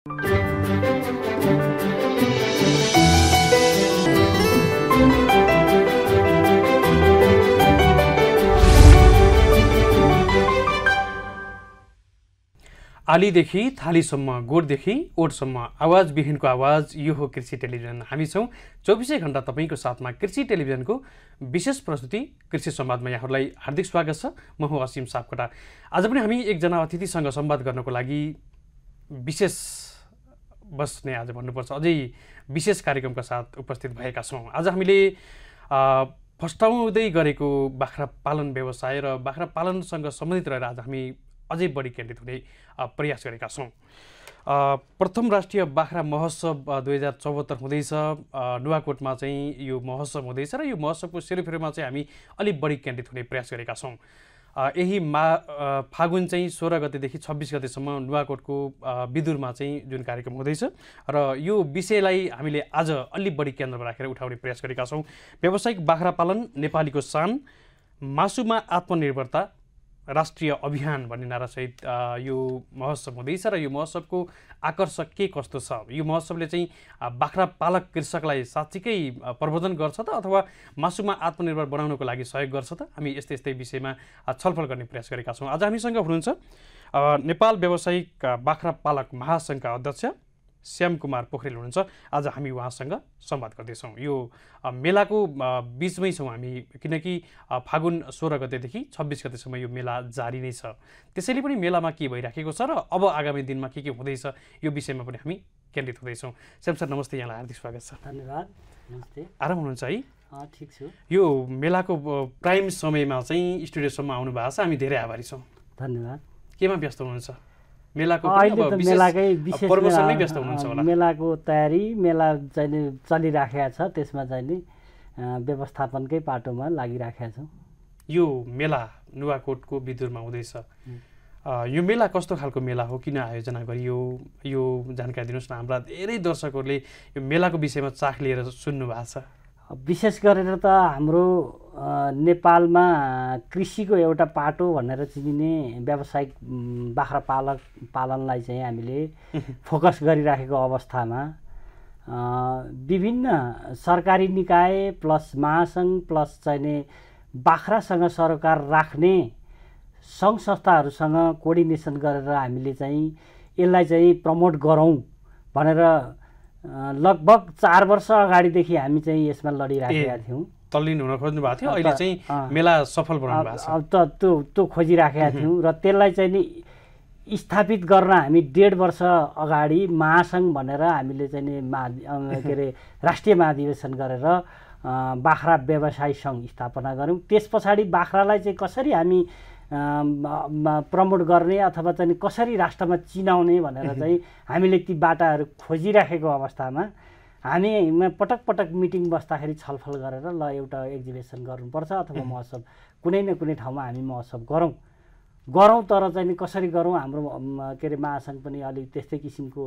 आलीदेखि थालीसम्म गोठदेखि ओठसम्म आवाजविहीनको आवाज यो हो कृषि टेलिभिजन। हामी छौँ चौबिसै घन्टा तपाईँको साथमा कृषि टेलिभिजनको विशेष प्रस्तुति कृषि संवादमा यहाँहरूलाई हार्दिक स्वागत छ। म हो असीम सापकोटा। आज पनि हामी एकजना अतिथिसँग संवाद गर्नको लागि विशेष बस्ने आज भन्नुपर्छ। अझै विशेष कार्यक्रमका साथ उपस्थित भएका छौँ। आज हामीले फस्टाउँदै गरेको बाख्रा पालन व्यवसाय र बाख्रा पालनसँग सम्बन्धित रहेर आज हामी अझै बढी केन्द्रित हुने प्रयास गरेका छौँ। प्रथम राष्ट्रिय बाख्रा महोत्सव दुई हजार चौहत्तर हुँदैछ। नुवाकोटमा चाहिँ यो महोत्सव हुँदैछ र यो महोत्सवको सेरोफेरोमा चाहिँ हामी अलिक बढी केन्द्रित हुने प्रयास गरेका छौँ। यही मा फागुन चाहिँ सोह्र गतेदेखि छब्बिस गतेसम्म नुवाकोटको विदुरमा चाहिँ जुन कार्यक्रम हुँदैछ र यो विषयलाई हामीले आज अलिक बढी केन्द्रमा राखेर उठाउने प्रयास गरेका छौँ। व्यावसायिक बाख्रा पालन नेपालीको सान मासुमा आत्मनिर्भरता राष्ट्रिय अभियान भन्ने नारासहित यो महोत्सव हुँदैछ र यो महोत्सवको आकर्षक के कस्तो छ? यो महोत्सवले चाहिँ बाख्रा पालक कृषकलाई साँच्चीकै प्रबोधन गर्छ त अथवा मासुमा आत्मनिर्भर बनाउनको लागि सहयोग गर्छ त? हामी यस्तै यस्तै विषयमा छलफल गर्ने प्रयास गरेका छौँ। आज हामीसँग हुनुहुन्छ नेपाल व्यावसायिक बाख्रा पालक महासङ्घका अध्यक्ष श्याम कुमार पोखरेल हुनुहुन्छ। आज हामी उहाँसँग संवाद गर्दैछौँ। यो मेलाको बिचमै छौँ हामी किनकि फागुन सोह्र गतेदेखि छब्बिस गतेसम्म यो मेला जारी नै छ। त्यसैले पनि मेलामा के भइराखेको छ र अब आगामी दिनमा के के हुँदैछ यो विषयमा पनि हामी केन्द्रित हुँदैछौँ। श्याम सर नमस्ते यहाँलाई हार्दिक स्वागत छ। धन्यवाद। नमस्ते। आराम हुनुहुन्छ है? ठिक छु। यो मेलाको प्राइम समयमा चाहिँ स्टुडियोसम्म आउनु भएको छ। हामी धेरै आभारी छौँ। धन्यवाद। केमा व्यस्त हुनुहुन्छ? मेलाको मेलाकै विशेष मेलाको तयारी मेला चाहिँ चलिराखेका छ त्यसमा चाहिँ नि व्यवस्थापनकै पाटोमा लागिराखेका छौँ। यो मेला नुवाकोटको विदुरमा हुँदैछ। यो मेला कस्तो खालको मेला हो? किन आयोजना गरियो? यो जानकारी दिनुहोस् न। हाम्रा धेरै दर्शकहरूले यो मेलाको विषयमा चाख लिएर सुन्नु भएको छ। विशेष गरेर त हाम्रो नेपालमा कृषिको एउटा पाटो भनेर चिनिने व्यावसायिक बाख्रा पालक पालनलाई चाहिँ हामीले फोकस गरिराखेको अवस्थामा विभिन्न सरकारी निकाय प्लस महासङ्घ प्लस चाहिने बाख्रासँग सरोकार राख्ने सङ्घ संस्थाहरूसँग कोर्डिनेसन गरेर हामीले चाहिँ यसलाई चाहिँ प्रमोट गरौँ भनेर लगभग चार वर्ष अगाडिदेखि हामी चाहिँ यसमा लडिराखेका थियौँ। तल्लिन हुन खोज्नु भएको थियो। अहिले चाहिँ मेला सफल बनाउनु भएको छ। त त्यो त्यो खोजिराखेका थियौँ र त्यसलाई चाहिँ नि स्थापित गर्न हामी डेढ वर्ष अगाडि महासङ्घ भनेर हामीले चाहिँ नि मा के अरे राष्ट्रिय महाधिवेशन गरेर बाख्रा व्यवसाय सङ्घ स्थापना गऱ्यौँ। त्यस पछाडि बाख्रालाई चाहिँ कसरी हामी प्रमोट गर्ने अथवा चाहिँ कसरी राष्ट्रमा चिनाउने भनेर चाहिँ हामीले ती बाटाहरू खोजिराखेको अवस्थामा हामी पटक पटक मिटिङ बस्दाखेरि छलफल गरेर ल एउटा एक्जिबिसन गर्नुपर्छ अथवा महोत्सव कुनै न कुनै ठाउँमा हामी महोत्सव गरौँ। गरौँ तर चाहिँ कसरी गरौँ? हाम्रो के अरे महासङ्घ पनि अलिक त्यस्तै किसिमको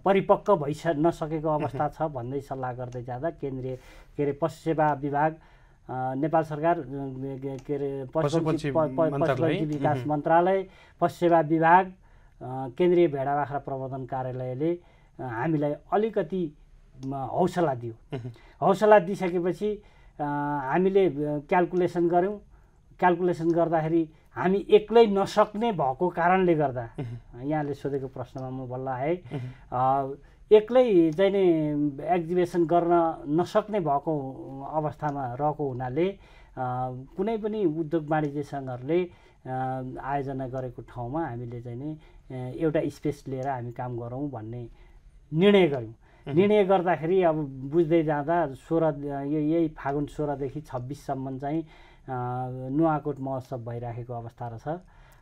परिपक्व भइस नसकेको अवस्था छ भन्दै सल्लाह गर्दै जाँदा केन्द्रीय के अरे पशु सेवा विभाग नेपाल सरकार के अरे पशुपक्षी विकास मन्त्रालय पशु सेवा विभाग केन्द्रीय भेडा बाख्रा प्रबन्धन कार्यालयले हामीलाई अलिकति हौसला दियो। हौसला दिइसकेपछि हामीले क्यालकुलेसन गऱ्यौँ। क्यालकुलेसन गर्दाखेरि हामी एक्लै नसक्ने भएको कारणले गर्दा यहाँले सोधेको प्रश्नमा म बल्ल आएँ। एक्लै चाहिँ नि एक्जिबिसन गर्न नसक्ने भएको अवस्थामा रहेको हुनाले कुनै पनि उद्योग वाणिज्य सङ्घहरूले आयोजना गरेको ठाउँमा हामीले चाहिँ नि एउटा स्पेस लिएर हामी काम गरौँ भन्ने निर्णय गऱ्यौँ। निर्णय गर्दाखेरि अब बुझ्दै जाँदा सोह्र यो यही फागुन सोह्रदेखि छब्बिससम्म चाहिँ नुवाकोट महोत्सव भइराखेको अवस्था रहेछ।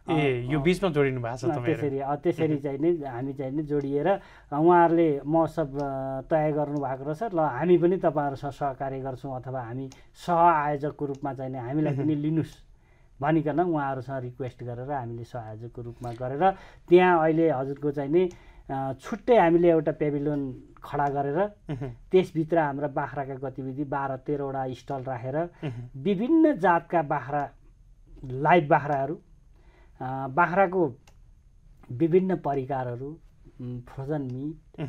ए यो बिचमा जोडिनु भएको छ त्यसरी त्यसरी चाहिँ नि हामी चाहिँ नि जोडिएर उहाँहरूले महोत्सव तय गर्नुभएको रहेछ। ल हामी पनि तपाईँहरूसँग सहकार्य गर्छौँ अथवा हामी सह आयोजकको रूपमा चाहिँ हामीलाई पनि लिनुहोस् भनिकन उहाँहरूसँग रिक्वेस्ट गरेर हामीले सहआयोजकको रूपमा गरेर त्यहाँ अहिले हजुरको चाहिँ नि छुट्टै हामीले एउटा पेभिलियन खडा गरेर त्यसभित्र हाम्रा बाख्राका गतिविधि बाह्र तेह्रवटा स्टल राखेर विभिन्न जातका बाख्रा लाइभ बाख्राहरू बाख्राको विभिन्न परिकारहरू फ्रोजन मिट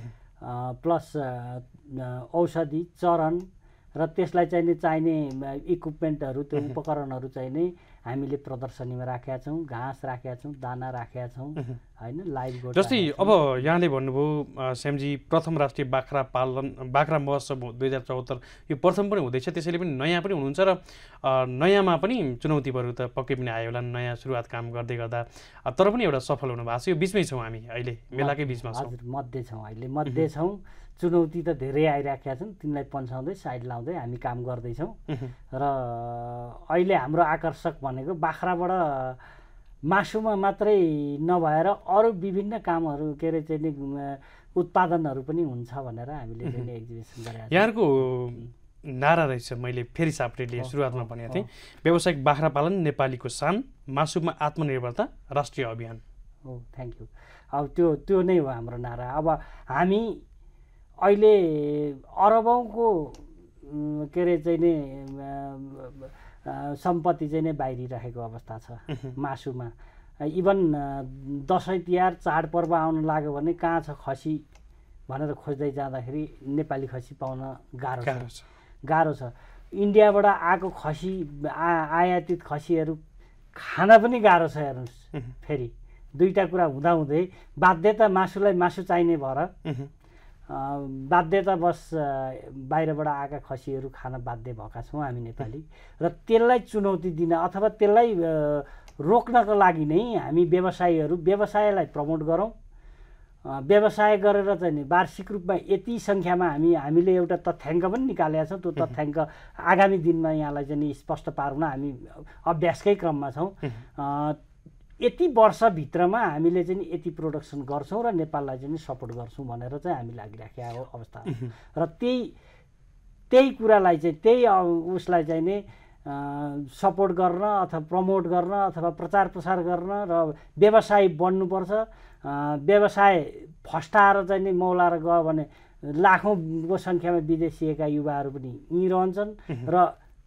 प्लस औषधि चरण र त्यसलाई चाहिने चाहिने इक्विपमेन्टहरू त्यो उपकरणहरू चाहिँ नै हामीले प्रदर्शनीमा राखेका छौँ घाँस राखेका छौँ दाना राखेका छौँ। होइन लाइभ जस्तै अब यहाँले भन्नुभयो श्यामजी प्रथम राष्ट्रिय बाख्रा पालन बाख्रा महोत्सव दुई हजार चौहत्तर। यो प्रथम पनि हुँदैछ त्यसैले पनि नयाँ पनि हुनुहुन्छ र नयाँमा पनि चुनौतीहरू त पक्कै पनि आयो होला नयाँ सुरुवात काम गर्दै गर्दा। तर पनि एउटा सफल हुनु भएको छ यो बिचमै छौँ हामी अहिले मेलाकै बिचमा छौँ। हजुर मध्ये छौँ अहिले मध्ये छौँ। चुनौती त धेरै आइराखेका छन् तिनलाई पन्छाउँदै साइड लाउँदै हामी काम गर्दैछौँ। र अहिले हाम्रो आकर्षक भनेको बाख्राबाट मासुमा मात्रै नभएर अरू विभिन्न कामहरू के अरे चाहिँ नि उत्पादनहरू पनि हुन्छ भनेर हामीले चाहिँ एक्जिबिसन गरेका यहाँको नारा रहेछ मैले फेरि साप्रेले सुरुवातमा भनेको थिएँ। व्यावसायिक बाख्रा पालन नेपालीको सान मासुमा आत्मनिर्भरता राष्ट्रिय अभियान। हो थ्याङ्क यू अब त्यो त्यो नै हो हाम्रो नारा। अब हामी अहिले अरबौँको के अरे चाहिँ नि सम्पत्ति चाहिँ नै बाहिरिरहेको अवस्था छ मासुमा। इभन दसैँ तिहार चाडपर्व आउन लाग्यो भने कहाँ छ खसी भनेर खोज्दै जाँदाखेरि नेपाली खसी पाउन गाह्रो छ। गाह्रो छ। इन्डियाबाट आएको खसी आ आयातित खसीहरू खान पनि गाह्रो छ हेर्नुहोस्। फेरि दुईवटा कुरा हुँदाहुँदै बाध्यता मासुलाई मासु चाहिने भएर बाध्यतावश बाहिरबाट आएका खसीहरू खान बाध्य भएका छौँ हामी नेपाली। र त्यसलाई चुनौती दिन अथवा त्यसलाई रोक्नको लागि नै हामी व्यवसायीहरू व्यवसायलाई प्रमोट गरौँ। व्यवसाय गरेर चाहिँ नि वार्षिक रूपमा यति सङ्ख्यामा हामी हामीले एउटा तथ्याङ्क पनि निकालेका छौँ। त्यो तथ्याङ्क आगामी दिनमा यहाँलाई चाहिँ नि स्पष्ट पार्न हामी अभ्यासकै क्रममा छौँ। यति वर्षभित्रमा हामीले चाहिँ यति प्रोडक्सन गर्छौँ र नेपाललाई चाहिँ सपोर्ट गर्छौँ भनेर चाहिँ हामी लागिराखेका हो अवस्था। र त्यही त्यही कुरालाई चाहिँ त्यही उसलाई चाहिँ नै सपोर्ट गर्न अथवा प्रमोट गर्न अथवा प्रचार प्रसार गर्न र व्यवसाय बन्नुपर्छ व्यवसाय फस्टाएर चाहिँ नि मौलाएर गयो भने लाखौँको सङ्ख्यामा विदेशिएका युवाहरू पनि यहीँ रहन्छन् र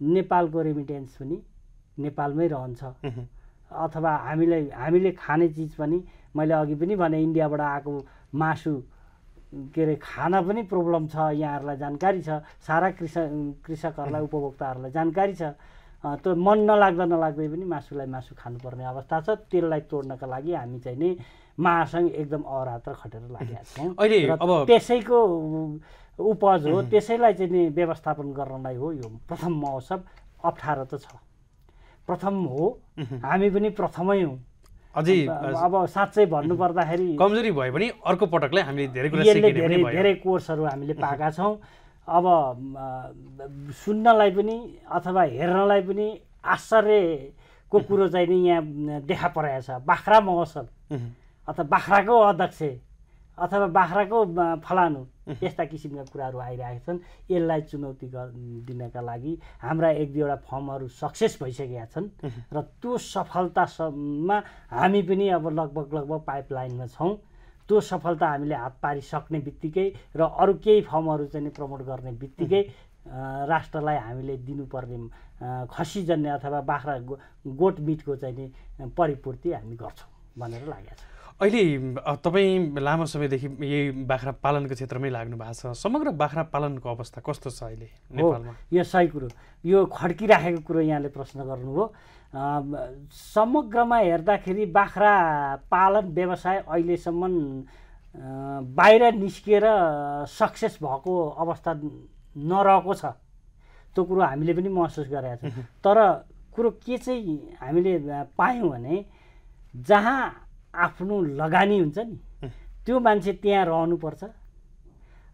नेपालको रेमिटेन्स पनि नेपालमै रहन्छ। अथवा हामीलाई हामीले खाने चिज पनि मैले अघि पनि भने इन्डियाबाट आएको मासु के अरे खान पनि प्रब्लम छ यहाँहरूलाई जानकारी छ सारा कृषक कृषकहरूलाई उपभोक्ताहरूलाई जानकारी छ। त्यो मन नलाग्दा नलाग्दै पनि मासुलाई मासु खानुपर्ने अवस्था छ। त्यसलाई तोड्नका लागि हामी चाहिँ नि महासङ्घ एकदम अरात्र खटेर लागेका छौँ। अहिले अब त्यसैको उपज हो त्यसैलाई चाहिँ नि व्यवस्थापन गर्नलाई हो यो प्रथम महोत्सव। अप्ठ्यारो त छ। प्रथम हो। हामी पनि प्रथमै हौँ। अझै अब साँच्चै भन्नुपर्दाखेरि कमजोरी भयो भने अर्को पटकलाई हामीले धेरै धेरै धेरै कोर्सहरू हामीले पाएका छौँ। अब सुन्नलाई पनि अथवा हेर्नलाई पनि आश्चर्यको कुरो चाहिँ नि यहाँ देखा परेको छ। बाख्रा महोत्सव। अथवा बाख्राको अध्यक्ष। अथवा बाख्राको फलानु। यस्ता किसिमका कुराहरू आइरहेका छन्। यसलाई चुनौती दिनका लागि हाम्रा एक दुईवटा फर्महरू सक्सेस भइसकेका छन् र त्यो सफलतासम्म हामी पनि अब लगभग लगभग पाइपलाइनमा छौँ। त्यो सफलता हामीले हात पारिसक्ने बित्तिकै र अरू केही फर्महरू चाहिँ प्रमोट गर्ने बित्तिकै राष्ट्रलाई हामीले दिनुपर्ने खसीजन्य अथवा बाख्रा गोठ मिटको चाहिँ नि परिपूर्ति हामी गर्छौँ भनेर लागेको छ। अहिले तपाईँ लामो समयदेखि यही बाख्रा पालनको क्षेत्रमै लाग्नु भएको छ। समग्र बाख्रा पालनको अवस्था कस्तो छ अहिले नेपालमा? यो सही कुरो। यो खड्किराखेको कुरो यहाँले प्रश्न गर्नुभयो। समग्रमा हेर्दाखेरि बाख्रा पालन व्यवसाय अहिलेसम्म बाहिर निस्किएर सक्सेस भएको अवस्था नरहेको छ। त्यो कुरो हामीले पनि महसुस गरेका छौँ। तर कुरो के चाहिँ हामीले पायौँ भने जहाँ आफ्नो लगानी हुन्छ नि। त्यो मान्छे त्यहाँ रहनुपर्छ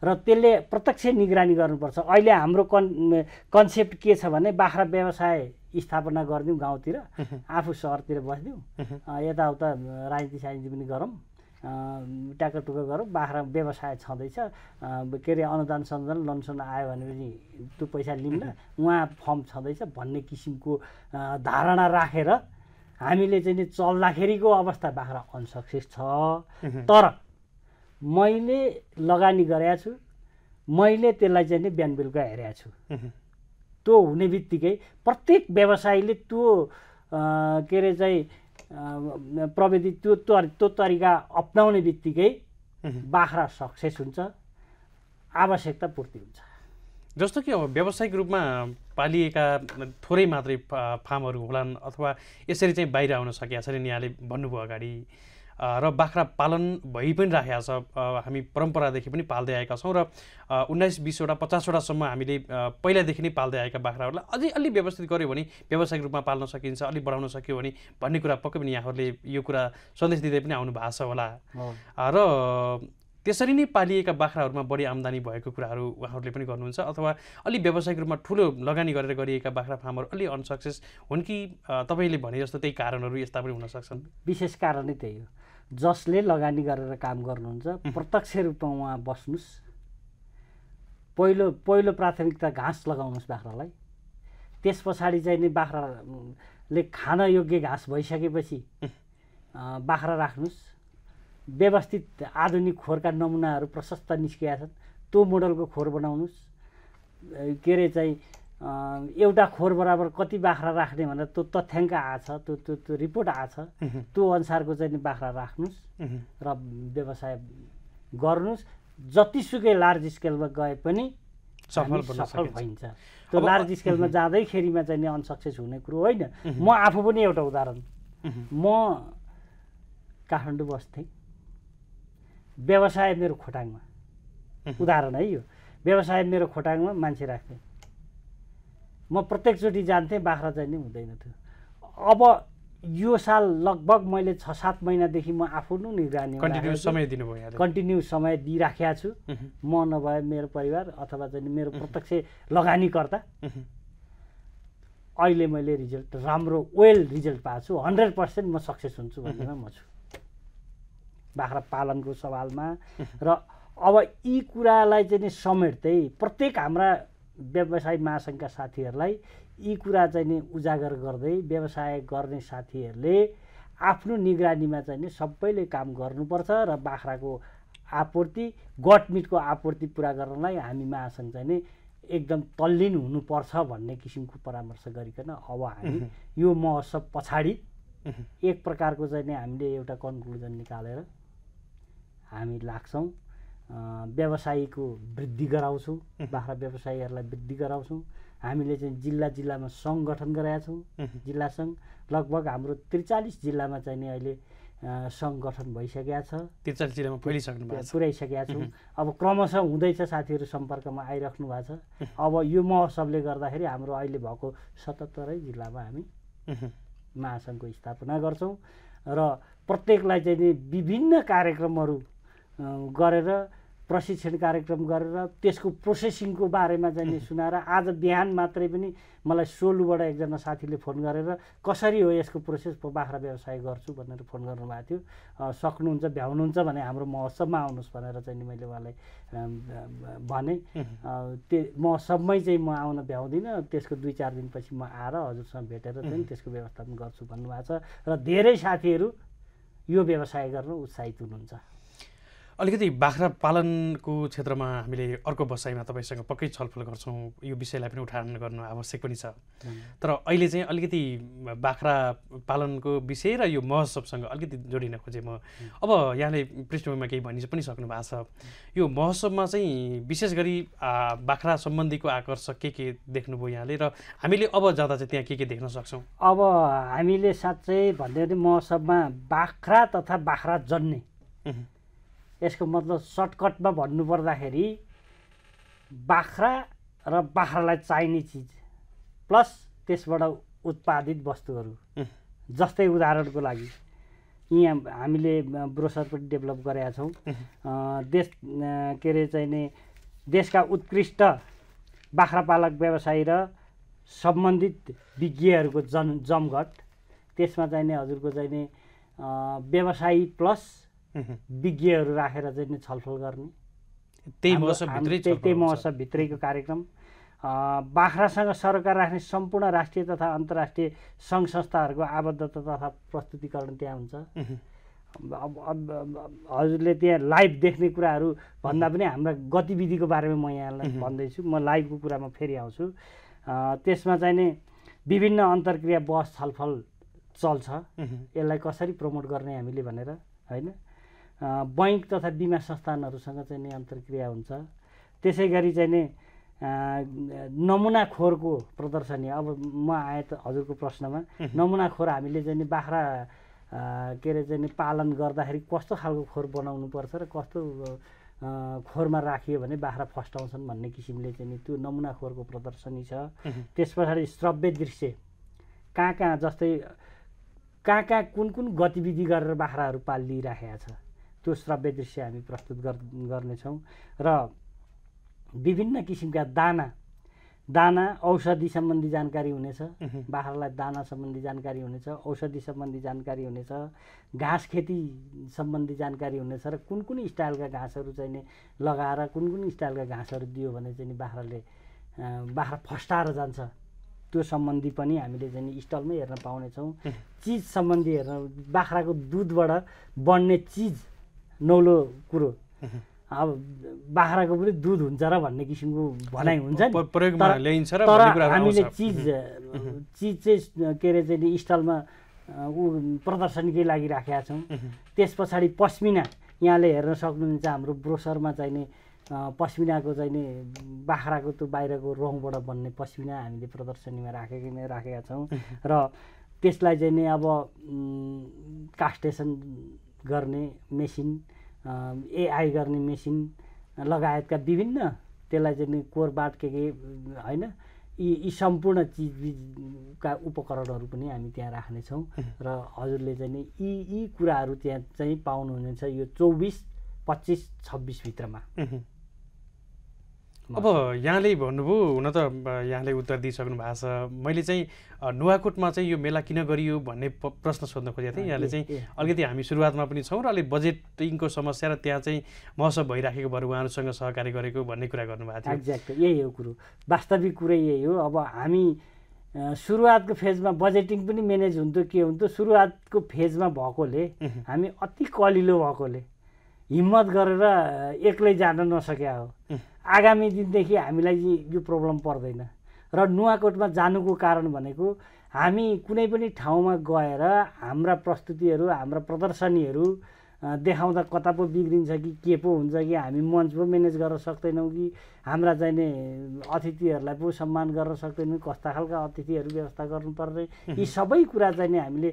र त्यसले प्रत्यक्ष निगरानी गर्नुपर्छ। अहिले हाम्रो कन् कन्सेप्ट के छ भने बाख्रा व्यवसाय स्थापना गरिदिउँ गाउँतिर आफू सहरतिर बसिदिउँ यताउता राजनीति साइन्ति पनि गरौँ टाकटुक गरौँ बाख्रा व्यवसाय छँदैछ के अरे अनुदान सनुदान लोनसोन आयो भनेपछि त्यो पैसा लिन्न उहाँ फर्म छँदैछ भन्ने किसिमको धारणा राखेर हामीले चाहिँ नि चल्दाखेरिको अवस्था बाख्रा अनसक्सेस छ। तर मैले लगानी गरेका छु मैले त्यसलाई चाहिँ नि बिहान बेलुका हेरेको छु। त्यो हुने बित्तिकै प्रत्येक व्यवसायीले त्यो के अरे चाहिँ प्रविधि त्यो त्यो तरिका अप्नाउने बित्तिकै बाख्रा सक्सेस हुन्छ आवश्यकता पूर्ति हुन्छ। जस्तो कि अब व्यावसायिक रूपमा पालिएका थोरै मात्रै फार्महरू होलान् अथवा यसरी चाहिँ बाहिर आउन सकिया छन् यहाँले भन्नुभयो अगाडि। र बाख्रा पालन भइ पनि राखेको छ। हामी परम्परादेखि पनि पाल्दै आएका छौँ र उन्नाइस बिसवटा पचासवटासम्म हामीले पहिलादेखि नै पाल्दै आएका बाख्राहरूलाई अझै अलि व्यवस्थित गऱ्यो भने व्यावसायिक रूपमा पाल्न सकिन्छ अलिक बढाउन सक्यो भने भन्ने कुरा पक्कै पनि यहाँहरूले यो कुरा सन्देश दिँदै पनि आउनु भएको छ होला। र त्यसरी नै पालिएका बाख्राहरूमा बढी आम्दानी भएको कुराहरू उहाँहरूले पनि गर्नुहुन्छ अथवा अलि व्यावसायिक रूपमा ठुलो लगानी गरेर गरिएका बाख्रा फार्महरू अलि अनसक्सेस हुन् कि तपाईँले भने जस्तो त्यही कारणहरू यस्ता पनि हुन सक्छन्? विशेष कारण नै त्यही हो। जसले लगानी गरेर काम गर्नुहुन्छ प्रत्यक्ष रूपमा उहाँ बस्नुहोस्। पहिलो पहिलो प्राथमिकता घाँस लगाउनुहोस् बाख्रालाई। त्यस पछाडि चाहिँ नि बाख्राले खान योग्य घाँस भइसकेपछि बाख्रा राख्नुहोस्। व्यवस्थित आधुनिक खोरका नमुनाहरू प्रशस्त निस्किएका छन्। त्यो मोडलको खोर बनाउनुहोस्। के अरे चाहिँ एउटा खोर बराबर कति बाख्रा राख्ने भनेर त्यो तथ्याङ्क आएछ त्यो त्यो त्यो रिपोर्ट आएछ त्यो अनुसारको चाहिँ नि बाख्रा राख्नुहोस् र व्यवसाय गर्नुहोस्। जतिसुकै लार्ज स्केलमा गए पनि सफल सफल। भइन्छ। त्यो लार्ज स्केलमा जाँदैखेरिमा चाहिँ नि अनसक्सेस हुने कुरो होइन। म आफू पनि एउटा उदाहरण। म काठमाडौँ बस्थेँ। व्यवसाय मेरो खोटाङमा। उदाहरण है यो। व्यवसाय मेरो खोटाङमा मान्छे राख्थेँ म प्रत्येकचोटि जान्थेँ बाख्रा चाहिँ नि हुँदैन थियो। अब यो साल लगभग मैले छ सात महिनादेखि म आफ्नो निगरानी कन्टिन्यू समय दिनुभयो यहाँले कन्टिन्यू समय दिइराखेका छु। म नभए मेरो परिवार अथवा चाहिँ मेरो प्रत्यक्ष लगानीकर्ता। अहिले मैले रिजल्ट राम्रो वेल रिजल्ट पाएको छु। हन्ड्रेड पर्सेन्ट म सक्सेस हुन्छु भनेर म छु। बाख्रा पालनको सवालमा। र अब यी कुरालाई चाहिँ नि समेट्दै प्रत्येक हाम्रा व्यवसाय महासङ्घका साथीहरूलाई यी कुरा चाहिँ नि उजागर गर्दै व्यवसाय गर्ने साथीहरूले आफ्नो निगरानीमा चाहिँ नि सबैले काम गर्नुपर्छ र बाख्राको आपूर्ति गटमिटको आपूर्ति पुरा गर्नलाई हामी महासङ्घ चाहिँ नि एकदम तल्लीन हुनुपर्छ भन्ने किसिमको परामर्श गरिकन अब हामी यो महोत्सव पछाडि एक प्रकारको चाहिँ नि हामीले एउटा कन्क्लुजन निकालेर हामी लाग्छौँ। व्यवसायीको वृद्धि गराउँछौँ बाख्रा व्यवसायीहरूलाई वृद्धि गराउँछौँ। हामीले चाहिँ जिल्ला जिल्लामा सङ्घ गठन गरेका छौँ जिल्ला सङ्घ लगभग हाम्रो त्रिचालिस जिल्लामा चाहिँ नि अहिले सङ्घ गठन भइसकेका छ। त्रिचालिस जिल्लामा फैलिसक्नु भएको छ। पुर्याइसकेका छौँ। अब क्रमशः हुँदैछ साथीहरू सम्पर्कमा आइराख्नु भएको छ। अब यो महोत्सवले गर्दाखेरि हाम्रो अहिले भएको सतहत्तरै जिल्लामा हामी महासङ्घको स्थापना गर्छौँ। र प्रत्येकलाई चाहिँ नि विभिन्न कार्यक्रमहरू गरेर प्रशिक्षण कार्यक्रम गरेर त्यसको प्रोसेसिङको बारेमा चाहिँ नि सुनाएर आज बिहान मात्रै पनि मलाई सोलुबाट एकजना साथीले फोन गरेर कसरी हो यसको प्रोसेस? म बाख्रा व्यवसाय गर्छु भनेर फोन गर्नुभएको थियो। सक्नुहुन्छ भ्याउनुहुन्छ भने हाम्रो महोत्सवमा आउनुहोस् भनेर चाहिँ नि मैले उहाँलाई भने। त्यो महोत्सवमै चाहिँ म आउन भ्याउँदिनँ। त्यसको दुई चार दिनपछि म आएर हजुरसँग भेटेर चाहिँ त्यसको व्यवस्थापन गर्छु भन्नुभएको छ। र धेरै साथीहरू यो व्यवसाय गर्न उत्साहित हुनुहुन्छ। अलिकति बाख्रा पालनको क्षेत्रमा हामीले अर्को बसाइमा तपाईँसँग पक्कै छलफल गर्छौँ। यो विषयलाई पनि उठान गर्न आवश्यक पनि छ। तर अहिले चाहिँ अलिकति बाख्रा पालनको विषय र यो महोत्सवसँग अलिकति जोडिन खोजेँ म। अब यहाँले पृष्ठभूमिमा केही भनि पनि सक्नु भएको छ। यो महोत्सवमा चाहिँ विशेष गरी बाख्रा सम्बन्धीको आकर्षक के के देख्नुभयो यहाँले र हामीले अब जाँदा चाहिँ त्यहाँ के के देख्न सक्छौँ? अब हामीले साँच्चै भन्यो भने महोत्सवमा बाख्रा तथा बाख्रा जन्ने। यसको मतलब सर्टकटमा भन्नुपर्दाखेरि बाख्रा र बाख्रालाई चाहिने चिज प्लस त्यसबाट उत्पादित वस्तुहरू. जस्तै उदाहरणको लागि यहाँ हामीले ब्रोसर पनि डेभलप गरेका छौँ देश के अरे चाहिँ नि देशका उत्कृष्ट बाख्रा पालक व्यवसायी र सम्बन्धित विज्ञहरूको जन जमघट त्यसमा चाहिँ नि हजुरको चाहिँ नि अँ, व्यवसायी प्लस विज्ञहरू राखेर चाहिँ नि छलफल गर्ने। त्यही महोत्सवभित्रै त्यही। महोत्सवभित्रैको कार्यक्रम। बाख्रासँग सरकार राख्ने सम्पूर्ण राष्ट्रिय तथा अन्तर्राष्ट्रिय सङ्घ संस्थाहरूको आबद्धता तथा प्रस्तुतिकरण त्यहाँ हुन्छ। अब हजुरले त्यहाँ लाइभ देख्ने कुराहरू भन्दा पनि हाम्रा गतिविधिको बारेमा म यहाँलाई। भन्दैछु। म लाइभको कुरामा फेरि आउँछु। त्यसमा चाहिँ नि विभिन्न अन्तर्क्रिया बहस छलफल चल्छ। यसलाई कसरी प्रमोट गर्ने हामीले भनेर होइन? बैङ्क तथा बिमा संस्थानहरूसँग चाहिँ नि अन्तर्क्रिया हुन्छ। त्यसै गरी चाहिँ नि नमुनाखोरको प्रदर्शनी अब म आएँ त हजुरको प्रश्नमा नमुनाखोर हामीले चाहिँ नि बाख्रा के अरे चाहिँ नि पालन गर्दाखेरि कस्तो खालको खोर बनाउनु पर्छ र कस्तो खोरमा राखियो भने बाख्रा फस्टाउँछन् भन्ने किसिमले चाहिँ नि त्यो नमुनाखोरको प्रदर्शनी छ। त्यस पछाडि श्रव्य दृश्य। कहाँ कहाँ जस्तै कहाँ कहाँ कुन कुन गतिविधि गरेर बाख्राहरू पालिराखेका छ। त्यो श्रव्य दृश्य हामी प्रस्तुत गर्नेछौँ। र विभिन्न किसिमका दाना दाना औषधि सम्बन्धी जानकारी हुनेछ। बाख्रालाई दाना सम्बन्धी जानकारी हुनेछ औषधि सम्बन्धी जानकारी हुनेछ घाँस खेती सम्बन्धी जानकारी हुनेछ र कुन कुन स्टाइलका घाँसहरू चाहिँ लगाएर कुन कुन स्टाइलका घाँसहरू दियो भने चाहिँ बाख्राले बाख्रा फस्टाएर जान्छ। त्यो सम्बन्धी पनि हामीले चाहिँ स्टलमै हेर्न पाउनेछौँ। चिज सम्बन्धी हेर्न बाख्राको दुधबाट बढ्ने चिज नौलो कुरो। अब बाख्राको पनि दुध हुन्छ र भन्ने किसिमको भनाइ हुन्छ नि। तर हामीले चिज चिज चाहिँ के अरे चाहिँ स्टलमा ऊ प्रदर्शनीकै लागि राखेका छौँ। त्यस पछाडि पस्मिना यहाँले हेर्न सक्नुहुन्छ हाम्रो ब्रोसरमा चाहिने पस्मिनाको चाहिने बाख्राको त्यो बाहिरको रौँबाट बन्ने पस्मिना हामीले प्रदर्शनीमा राखेकै नै राखेका छौँ। र त्यसलाई चाहिँ नि अब कास्टेसन गर्ने मेसिन एआई गर्ने मेसिन लगायतका विभिन्न त्यसलाई चाहिँ कोरबाट के के होइन यी यी सम्पूर्ण चिजका उपकरणहरू पनि हामी त्यहाँ राख्नेछौँ। र हजुरले चाहिँ नि यी यी कुराहरू त्यहाँ चाहिँ पाउनुहुनेछ यो चौबिस पच्चिस छब्बिसभित्रमा अब यहाँले भन्नुभयो हुन त यहाँले उत्तर दिइसक्नु भएको छ। मैले चाहिँ नुवाकोटमा चाहिँ यो मेला किन गरियो भन्ने प्रश्न सोध्न खोजेको थिएँ। यहाँले चाहिँ अलिकति हामी सुरुवातमा पनि छौँ र अलिक बजेटिङको समस्या र त्यहाँ चाहिँ महोत्सव भइराखेको भएर उहाँहरूसँग सहकारी गरेको भन्ने कुरा गर्नुभएको थियो। एक्ज्याक्ट यही हो कुरो। वास्तविक कुरै यही हो। अब हामी सुरुवातको फेजमा बजेटिङ पनि म्यानेज हुन्थ्यो के हुन्थ्यो? सुरुवातको फेजमा भएकोले हामी अति कलिलो भएकोले हिम्मत गरेर एक्लै जान नसक्या हो। आगामी दिनदेखि हामीलाई यो प्रब्लम पर्दैन। र नुवाकोटमा जानुको कारण भनेको हामी कुनै पनि ठाउँमा गएर हाम्रा प्रस्तुतिहरू हाम्रा प्रदर्शनीहरू देखाउँदा कता पो बिग्रिन्छ कि के पो हुन्छ कि हामी मञ्च पो म्यानेज गर्न सक्दैनौँ कि हाम्रा चाहिने अतिथिहरूलाई पो सम्मान गर्न सक्दैनौँ कस्ता खालका अतिथिहरू व्यवस्था गर्नुपर्ने यी सबै कुरा चाहिँ नि हामीले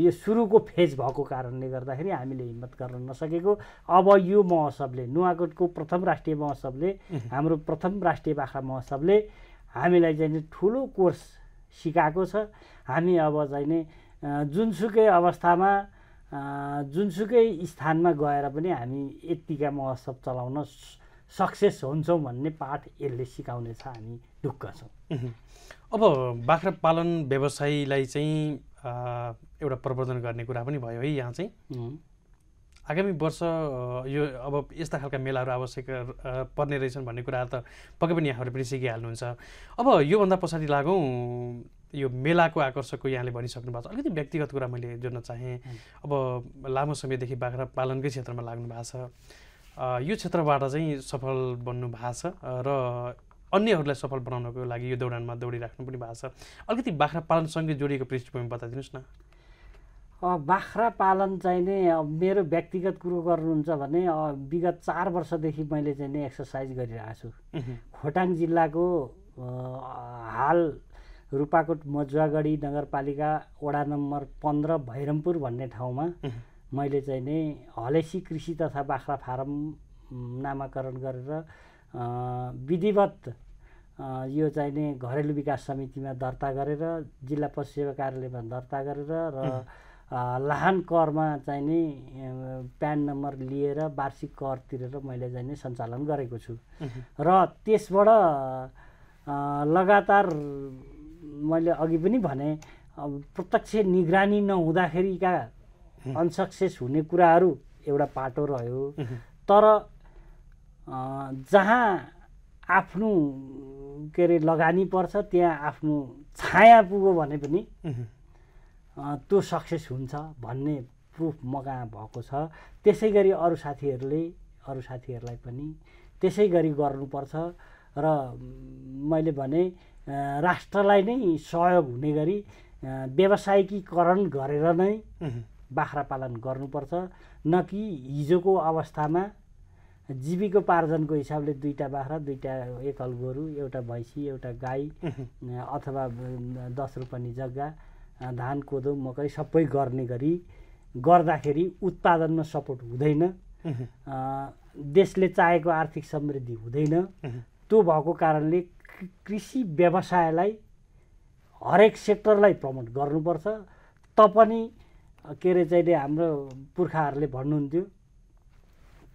यो सुरुको फेज भएको कारणले गर्दाखेरि हामीले हिम्मत गर्न नसकेको। अब यो महोत्सवले नुवाकोटको प्रथम राष्ट्रिय महोत्सवले हाम्रो प्रथम राष्ट्रिय बाख्रा महोत्सवले हामीलाई चाहिँ नि ठुलो कोर्स सिकाएको छ। हामी अब चाहिँ जुनसुकै अवस्थामा जुनसुकै स्थानमा गएर पनि हामी यत्तिका महोत्सव चलाउन सक्सेस हुन्छौँ भन्ने पाठ यसले सिकाउनेछ हामी ढुक्क छौँ। अब बाख्रा पालन व्यवसायीलाई चाहिँ एउटा प्रवर्धन गर्ने कुरा पनि भयो है यहाँ चाहिँ। आगामी वर्ष यो अब यस्ता खालका मेलाहरू आवश्यक पर्ने रहेछन् भन्ने कुरा त पक्कै पनि यहाँहरू पनि सिकिहाल्नुहुन्छ। अब योभन्दा पछाडि लागौँ यो मेलाको आकर्षकको यहाँले भनिसक्नु भएको छ। अलिकति व्यक्तिगत कुरा मैले जोड्न चाहेँ। अब लामो समयदेखि बाख्रा पालनकै क्षेत्रमा लाग्नु भएको छ। यो क्षेत्रबाट चाहिँ सफल बन्नु भएको छ र अन्यहरूलाई सफल बनाउनको लागि यो दौडानमा दौडिराख्नु पनि भएको छ। अलिकति बाख्रा पालनसँगै जोडिएको पृष्ठभूमि बताइदिनुहोस् न। बाख्रा पालन चाहिँ नै मेरो व्यक्तिगत कुरो गर्नुहुन्छ भने विगत चार वर्षदेखि मैले चाहिँ नै एक्सर्साइज गरिरहेको छु। खोटाङ जिल्लाको हाल रूपाकोट मजुवागढी नगरपालिका वडा नम्बर पन्ध्र भैरमपुर भन्ने ठाउँमा मैले चाहिँ नि हलेसी कृषि तथा बाख्रा फारम नामाकरण गरेर विधिवत यो चाहिँ नि घरेलु विकास समितिमा दर्ता गरेर जिल्ला पशु सेवा कार्यालयमा दर्ता गरेर र लाहान करमा चाहिँ नि प्यान नम्बर लिएर वार्षिक कर तिरेर मैले चाहिँ नि सञ्चालन गरेको छु। र त्यसबाट लगातार मैले अघि पनि भने प्रत्यक्ष निगरानी नहुँदाखेरिका अनसक्सेस हुने कुराहरू एउटा पाटो रह्यो। तर जहाँ आफ्नो के अरे लगानी पर्छ त्यहाँ आफ्नो छाया पुग्यो भने पनि त्यो सक्सेस हुन्छ भन्ने प्रुफ म कहाँ भएको छ। त्यसै गरी अरू साथीहरूले अरू साथीहरूलाई पनि त्यसै गरी गर्नुपर्छ। र मैले भने राष्ट्रलाई नै सहयोग हुने गरी व्यावसायिकीकरण गरेर नै बाख्रा पालन गर्नुपर्छ। न कि हिजोको अवस्थामा जीविकोपार्जनको हिसाबले दुईवटा बाख्रा दुईवटा एकल गोरु एउटा भैँसी एउटा गाई अथवा दस रोपनी जग्गा धान कोदो मकै सबै गर्ने गरी गर्दाखेरि उत्पादनमा सपोर्ट हुँदैन। देशले चाहेको आर्थिक समृद्धि हुँदैन। त्यो भएको कारणले कृषि व्यवसायलाई हरेक सेक्टरलाई प्रमोट गर्नुपर्छ। त पनि के अरे चाहिँ हाम्रो पुर्खाहरूले भन्नुहुन्थ्यो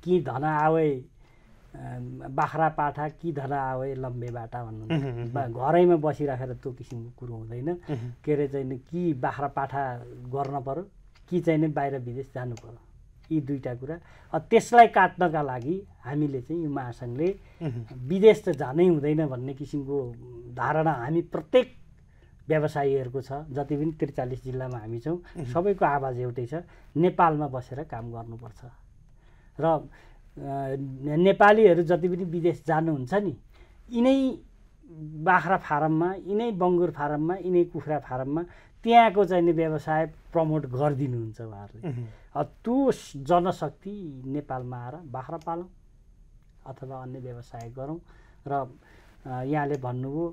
कि धन आवे बाख्रा पाठा कि धन आवे लम्बे बाटा भन्नु घरैमा बसिराखेर त्यो किसिमको कुरो हुँदैन। के अरे चाहिँ कि बाख्रा पाठा गर्न पऱ्यो कि चाहिँ बाहिर विदेश जानु पऱ्यो यी दुईवटा कुरा। त्यसलाई काट्नका लागि हामीले चाहिँ यो महासङ्घले विदेश त जानै हुँदैन भन्ने किसिमको धारणा हामी प्रत्येक व्यवसायीहरूको छ। जति पनि त्रिचालिस जिल्लामा हामी छौँ सबैको आवाज एउटै छ। नेपालमा बसेर काम गर्नुपर्छ। र नेपालीहरू जति पनि विदेश जानुहुन्छ नि यिनै बाख्रा फारममा यिनै बङ्गुर फारममा यिनै कुखुरा फारममा त्यहाँको चाहिँ व्यवसाय प्रमोट गरिदिनुहुन्छ उहाँहरूले। त्यो जनशक्ति नेपालमा आएर बाख्रा पालौँ अथवा अन्य व्यवसाय गरौँ र यहाँले भन्नुभयो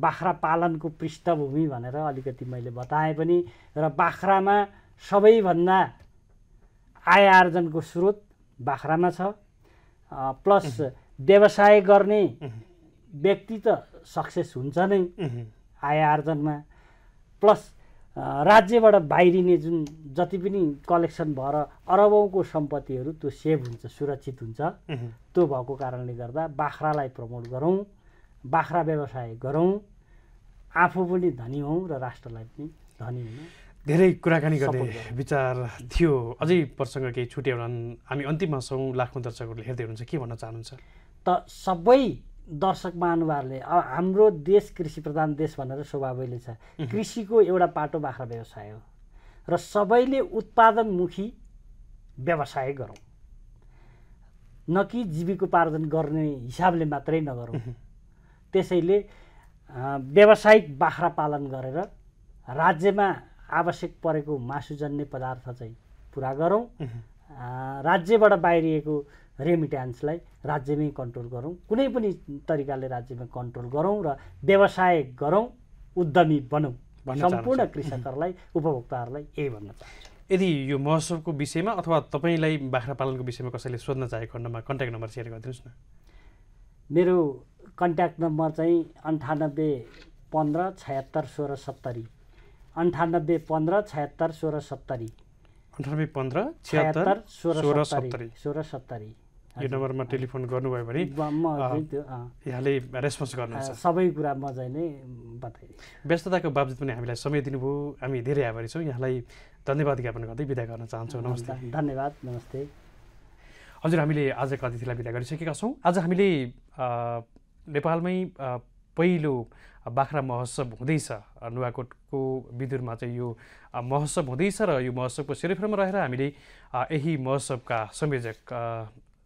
बाख्रा पालनको पृष्ठभूमि भनेर अलिकति मैले बताएँ पनि र बाख्रामा सबैभन्दा आय आर्जनको स्रोत बाख्रामा छ। प्लस व्यवसाय गर्ने व्यक्ति त सक्सेस हुन्छ नै आय आर्जनमा। प्लस राज्यबाट बाहिरिने जुन जति पनि कलेक्सन भएर अरबौँको सम्पत्तिहरू त्यो सेभ हुन्छ सुरक्षित हुन्छ। त्यो भएको कारणले गर्दा बाख्रालाई प्रमोट गरौँ बाख्रा व्यवसाय गरौँ आफू पनि धनी हौँ र राष्ट्रलाई पनि धनी हुन धेरै कुराकानी गर्ने विचार थियो। अझै प्रसङ्ग केही छुट्याउन् हामी अन्तिममा छौँ। लाखौँ दर्शकहरूले हेर्दै हुनुहुन्छ। के भन्न चाहनुहुन्छ? त सबै दर्शक महानुभावहरूले अब हाम्रो देश कृषि प्रधान देश भनेर स्वभावैले छ। कृषिको एउटा पाटो बाख्रा व्यवसाय हो। र सबैले उत्पादनमुखी व्यवसाय गरौँ। न कि जीविकोपार्जन गर्ने हिसाबले मात्रै नगरौँ। त्यसैले व्यावसायिक बाख्रा पालन गरेर राज्यमा आवश्यक परेको मासुजन्य पदार्थ चाहिँ पुरा गरौँ। राज्यबाट बाहिरिएको रेमिट्यान्सलाई राज्यमै कन्ट्रोल गरौँ। कुनै पनि तरिकाले राज्यमा कन्ट्रोल गरौँ र व्यवसाय गरौँ उद्यमी बनौँ। सम्पूर्ण कृषकहरूलाई उपभोक्ताहरूलाई यही भन्न चाहन्छु। यदि यो महोत्सवको विषयमा अथवा तपाईँलाई बाख्रा पालनको विषयमा कसैले सोध्न चाहेको खण्डमा कन्ट्याक्ट नम्बर सेयर गरिदिनुहोस् न। मेरो कन्ट्याक्ट नम्बर चाहिँ अन्ठानब्बे पन्ध्र छयत्तर सोह्र सत्तरी। अन्ठानब्बे पन्ध्र छयत्तर सोह्र सत्तरी। अन्ठानब्बे पन्ध्र छयत्तर सोह्र सत्तरी। सोह्र सत्तरी। यो नम्बरमा टेलिफोन गर्नुभयो भने यहाँले रेस्पोन्स गर्नुहुन्छ। सबै कुरा म चाहिँ नै बताइदिएँ व्यस्तताको बावजुद पनि हामीलाई समय दिनुभयो। हामी धेरै आभारी छौँ। यहाँलाई धन्यवाद ज्ञापन गर्दै विदा गर्न चाहन्छौँ। नमस्ते। धन्यवाद नमस्ते। हजुर हामीले आजको अतिथिलाई विदा गरिसकेका छौँ। आज हामीले नेपालमै पहिलो बाख्रा महोत्सव हुँदैछ। नुवाकोटको विदुरमा चाहिँ यो महोत्सव हुँदैछ र यो महोत्सवको सेरोफेरोमा रहेर हामीले यही महोत्सवका संयोजक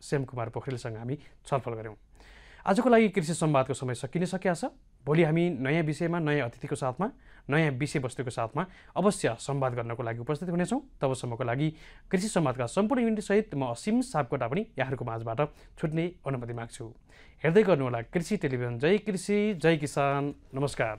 श्याम कुमार पोखरेलसँग हामी छलफल गऱ्यौँ। आजको लागि कृषि संवादको समय सकिन सकिया छ। भोलि हामी नयाँ विषयमा नयाँ अतिथिको साथमा नयाँ विषयवस्तुको साथमा अवश्य संवाद गर्नको लागि उपस्थित हुनेछौँ। तबसम्मको लागि कृषि संवादका सम्पूर्ण युनिटसहित म असीम सापकोटा पनि यहाँहरूको माझबाट छुट्ने अनुमति माग्छु। हेर्दै गर्नुहोला कृषि टेलिभिजन। जय कृषि जय किसान। नमस्कार।